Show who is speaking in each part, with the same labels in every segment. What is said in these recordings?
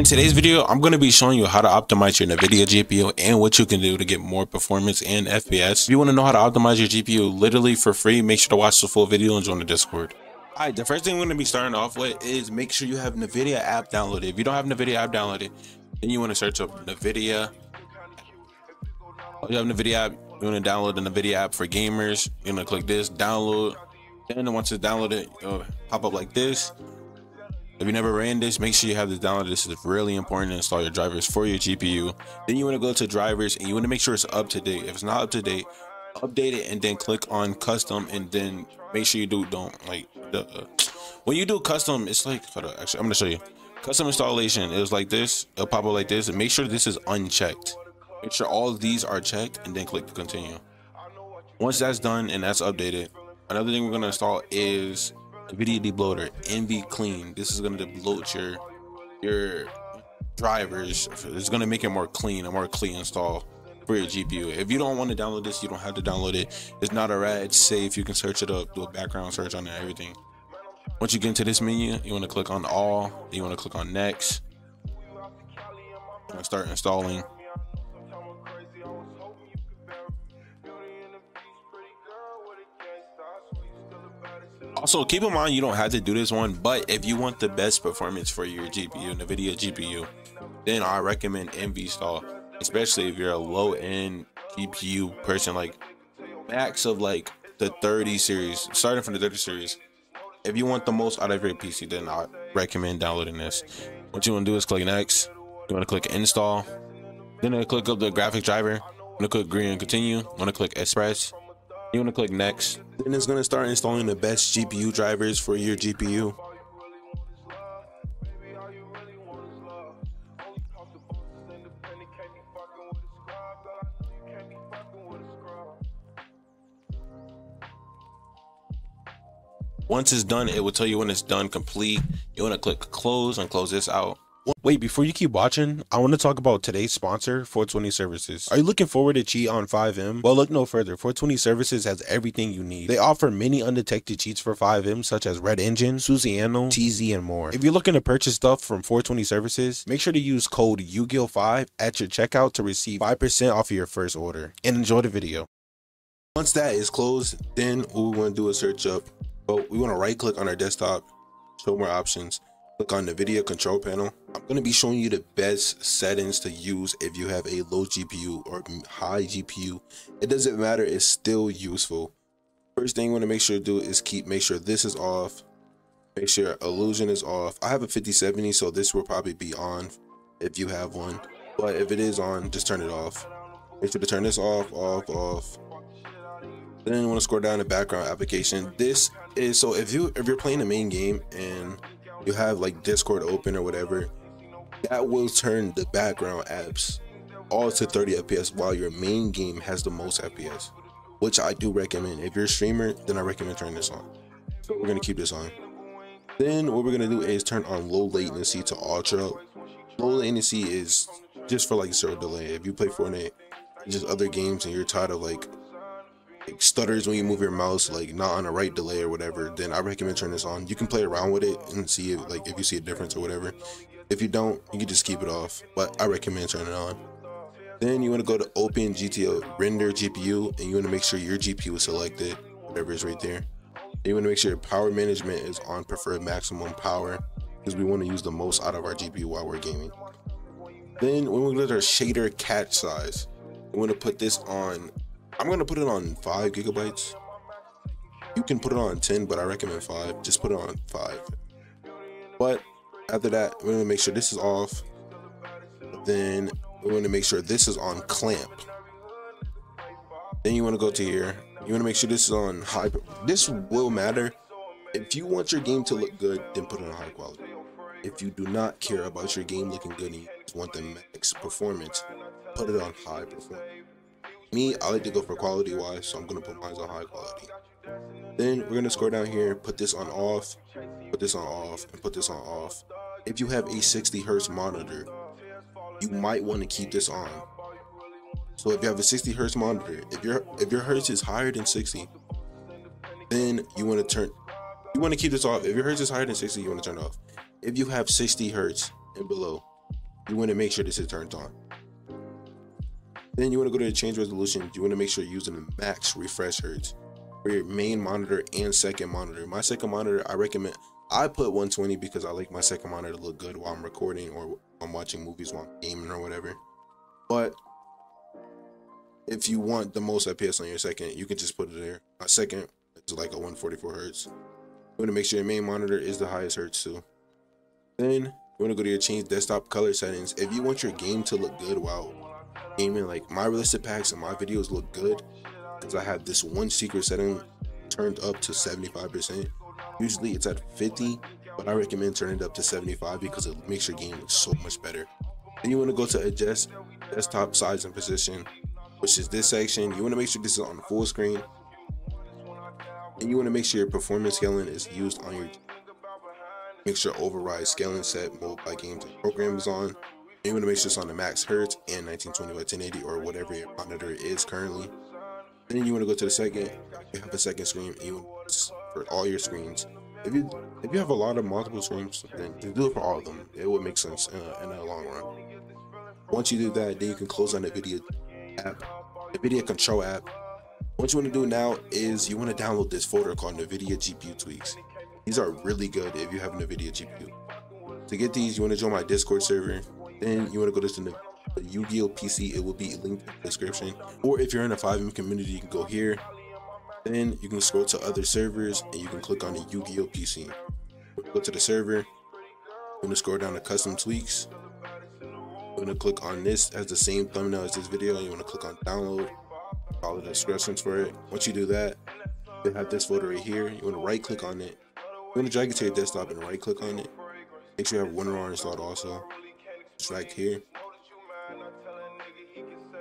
Speaker 1: In today's video, I'm going to be showing you how to optimize your NVIDIA GPU and what you can do to get more performance and FPS. If you want to know how to optimize your GPU literally for free, make sure to watch the full video and join the Discord. Alright, the first thing we're going to be starting off with is make sure you have NVIDIA app downloaded. If you don't have NVIDIA app downloaded, then you want to search up NVIDIA. You have NVIDIA app, you want to download the NVIDIA app for gamers. You're going to click this, download. Then once it's downloaded, it'll pop up like this. If you never ran this, make sure you have this downloaded. This is really important to install your drivers for your GPU. Then you want to go to drivers and you want to make sure it's up to date. If it's not up to date, update it and then click on custom and then make sure you do don't like the uh, when you do custom, it's like hold on, actually I'm gonna show you. Custom installation is like this. It'll pop up like this and make sure this is unchecked. Make sure all these are checked and then click to continue. Once that's done and that's updated, another thing we're gonna install is NVIDIA debloater, NV clean. This is gonna debloat your your drivers. It's gonna make it more clean, a more clean install for your GPU. If you don't want to download this, you don't have to download it. It's not a rat. It's safe. You can search it up, do a background search on it, everything. Once you get into this menu, you want to click on all. You want to click on next. Start installing. Also, keep in mind you don't have to do this one, but if you want the best performance for your GPU, NVIDIA GPU, then I recommend NVStall, especially if you're a low end GPU person, like max of like the 30 series, starting from the 30 series. If you want the most out of your PC, then I recommend downloading this. What you want to do is click next. You want to click install. Then I click up the graphic driver. You want to click green and continue. You want to click express. You want to click next. Then it's going to start installing the best GPU drivers for your GPU. Once it's done, it will tell you when it's done complete. You want to click close and close this out. Wait, before you keep watching, I want to talk about today's sponsor, 420 Services. Are you looking forward to cheat on FiveM? Well, look no further. 420 Services has everything you need. They offer many undetected cheats for FiveM, such as Red Engine, Susano, TZ, and more. If you're looking to purchase stuff from 420 Services, make sure to use code UGIL5 at your checkout to receive 5% off of your first order. And enjoy the video. Once that is closed, then we want to do is search up. But we want to right click on our desktop, show more options click on NVIDIA control panel. I'm going to be showing you the best settings to use if you have a low GPU or high GPU. It doesn't matter, it's still useful. First thing you want to make sure to do is keep make sure this is off. Make sure illusion is off. I have a 5070 so this will probably be on if you have one. But if it is on, just turn it off. Make sure to turn this off, off, off. Then you want to scroll down the background application. This is so if you if you're playing the main game and you have like Discord open or whatever, that will turn the background apps all to 30 FPS while your main game has the most FPS, which I do recommend. If you're a streamer, then I recommend turning this on. So we're gonna keep this on. Then what we're gonna do is turn on low latency to ultra. Low latency is just for like zero delay. If you play Fortnite, just other games and you're tired of like stutters when you move your mouse, like not on the right delay or whatever, then I recommend turning this on. You can play around with it and see it, like if you see a difference or whatever. If you don't, you can just keep it off, but I recommend turning it on. Then you want to go to OpenGL render GPU and you want to make sure your GPU is selected, whatever is right there. You want to make sure power management is on preferred maximum power because we want to use the most out of our GPU while we're gaming. Then when we look at our shader cache size, we want to put this on I'm gonna put it on five gigabytes. You can put it on 10, but I recommend five. Just put it on five. But after that, we're gonna make sure this is off. Then we're gonna make sure this is on clamp. Then you wanna go to here. You wanna make sure this is on high. This will matter. If you want your game to look good, then put it on high quality. If you do not care about your game looking good and you want the max performance, put it on high performance. Me, I like to go for quality wise, so I'm gonna put mine on high quality. Then we're gonna scroll down here, put this on off, put this on off, and put this on off. If you have a 60 hertz monitor, you might want to keep this on. So if you have a 60 hertz monitor, if your if your hertz is higher than 60, then you want to turn you want to keep this off. If your hertz is higher than 60, you want to turn off. If you have 60 hertz and below, you want to make sure this is turned on. Then you want to go to the change resolution. You want to make sure you're using the max refresh hertz for your main monitor and second monitor. My second monitor, I recommend I put 120 because I like my second monitor to look good while I'm recording or I'm watching movies while I'm gaming or whatever. But if you want the most FPS on your second, you can just put it there. A second is like a 144 hertz. You want to make sure your main monitor is the highest hertz too. Then you want to go to your change desktop color settings. If you want your game to look good while gaming, like my realistic packs and my videos look good, because I have this one secret setting turned up to 75%. Usually it's at 50, but I recommend turning it up to 75 because it makes your game look so much better. Then you want to go to adjust desktop size and position, which is this section. You want to make sure this is on full screen. And you want to make sure your performance scaling is used on your make sure override scaling set mode by games and programs on. Want to make this on the max hertz and 1920 by 1080 or whatever your monitor is currently. Then you want to go to the second. You have a second screen. You for all your screens. If you if you have a lot of multiple screens, then do it for all of them. It would make sense in, a, in the long run. Once you do that, then you can close on the video app, the video control app. What you want to do now is you want to download this folder called NVIDIA GPU tweaks. These are really good if you have NVIDIA GPU. To get these, you want to join my Discord server. Then you want to go to Yu-Gi-Oh PC. It will be linked in the description. Or if you're in a FiveM community, you can go here. Then you can scroll to other servers and you can click on the Yu-Gi-Oh PC. Go to the server. You're gonna scroll down to custom tweaks. You're gonna click on this as the same thumbnail as this video. You wanna click on download. Follow the instructions for it. Once you do that, you have this folder right here. You wanna right click on it. You wanna drag it to your desktop and right click on it. Make sure you have WinRAR installed also. Drag here.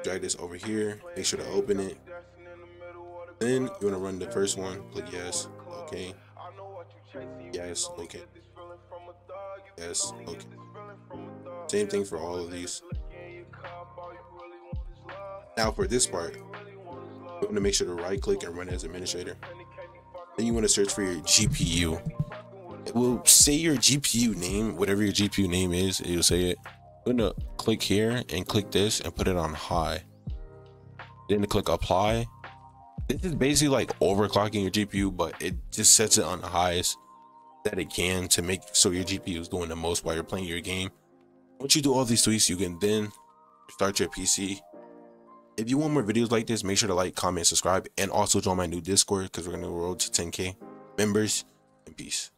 Speaker 1: Drag this over here. Make sure to open it. Then you want to run the first one. Click yes. Okay. Yes. Okay. Yes. Okay. Same thing for all of these. Now for this part you want to make sure to right click and run as administrator. Then you want to search for your GPU it will say your GPU name. Whatever your GPU name is it will say it I'm gonna click here and click this and put it on high. Then click apply. This is basically like overclocking your GPU, but it just sets it on the highest that it can to make so your GPU is doing the most while you're playing your game. Once you do all these tweaks, you can then start your PC. If you want more videos like this, make sure to like, comment, subscribe, and also join my new Discord because we're gonna roll to 10k members. And peace.